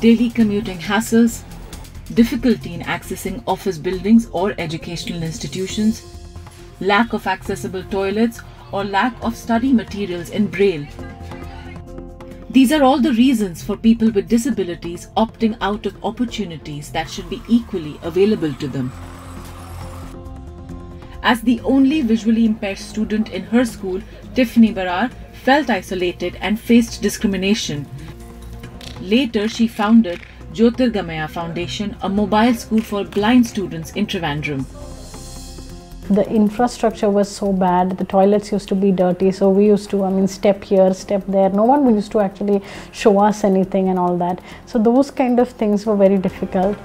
daily commuting hassles, difficulty in accessing office buildings or educational institutions, lack of accessible toilets, or lack of study materials in Braille. These are all the reasons for people with disabilities opting out of opportunities that should be equally available to them. As the only visually impaired student in her school, Tiffany Brar felt isolated and faced discrimination. Later, she founded Jyotirgamaya Foundation, a mobile school for blind students in Trivandrum. The infrastructure was so bad, the toilets used to be dirty, so we used to, I mean, step here, step there. No one used to actually show us anything and all that. So, those kind of things were very difficult.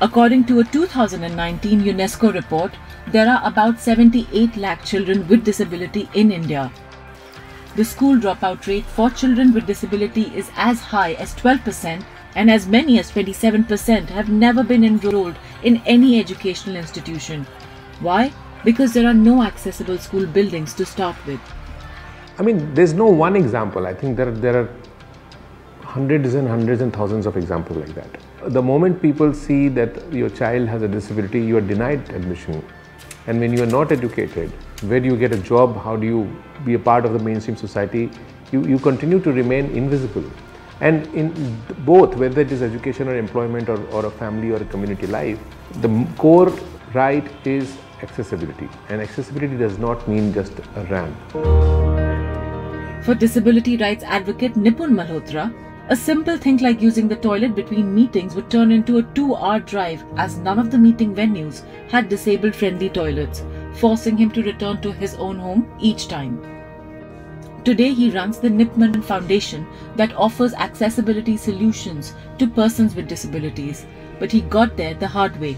According to a 2019 UNESCO report, there are about 78 lakh children with disability in India. The school dropout rate for children with disability is as high as 12% and as many as 27% have never been enrolled in any educational institution. Why? Because there are no accessible school buildings to start with. I mean, there's no one example. I think there, there are hundreds and hundreds and thousands of examples like that. The moment people see that your child has a disability, you are denied admission. And when you are not educated, where do you get a job? How do you be a part of the mainstream society? You, you continue to remain invisible. And in both, whether it is education or employment or, or a family or a community life, the core right is accessibility. And accessibility does not mean just a ramp. For disability rights advocate Nipun Malhotra, a simple thing like using the toilet between meetings would turn into a two hour drive as none of the meeting venues had disabled friendly toilets, forcing him to return to his own home each time. Today, he runs the Nipman Foundation that offers accessibility solutions to persons with disabilities, but he got there the hard way.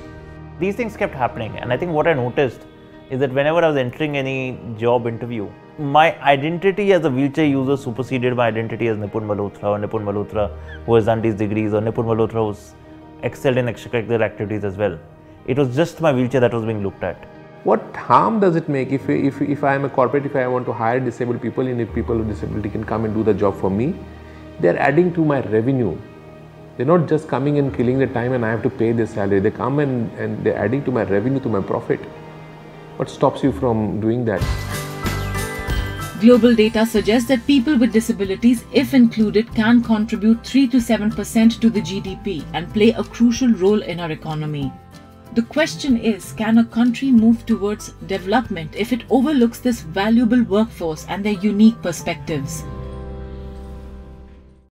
These things kept happening, and I think what I noticed is that whenever I was entering any job interview, my identity as a wheelchair user superseded my identity as Nipun Malhotra or Nipun Malhotra who has done these degrees or Nipun Malhotra who's excelled in extracurricular activities as well. It was just my wheelchair that was being looked at. What harm does it make if, if, if I am a corporate, if I want to hire disabled people and if people with disability can come and do the job for me, they're adding to my revenue. They're not just coming and killing the time and I have to pay their salary. They come and, and they're adding to my revenue, to my profit. What stops you from doing that? Global data suggests that people with disabilities, if included, can contribute 3 to 7% to the GDP and play a crucial role in our economy. The question is can a country move towards development if it overlooks this valuable workforce and their unique perspectives?